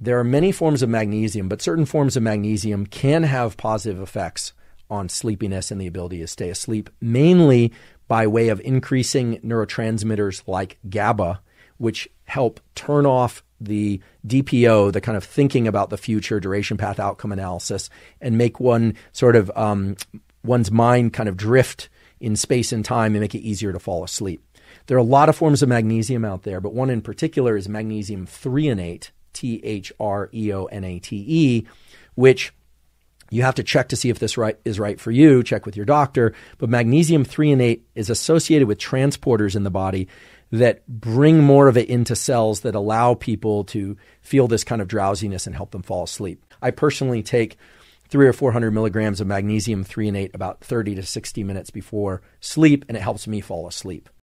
there are many forms of magnesium, but certain forms of magnesium can have positive effects on sleepiness and the ability to stay asleep, mainly by way of increasing neurotransmitters like GABA, which help turn off the DPO, the kind of thinking about the future, duration path outcome analysis, and make one sort of um, one's mind kind of drift in space and time and make it easier to fall asleep. There are a lot of forms of magnesium out there, but one in particular is magnesium threonate, T H R E O N A T E, which you have to check to see if this right is right for you, check with your doctor. But magnesium threonate is associated with transporters in the body that bring more of it into cells that allow people to feel this kind of drowsiness and help them fall asleep. I personally take three or 400 milligrams of magnesium threonate about 30 to 60 minutes before sleep, and it helps me fall asleep.